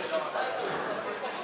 はい。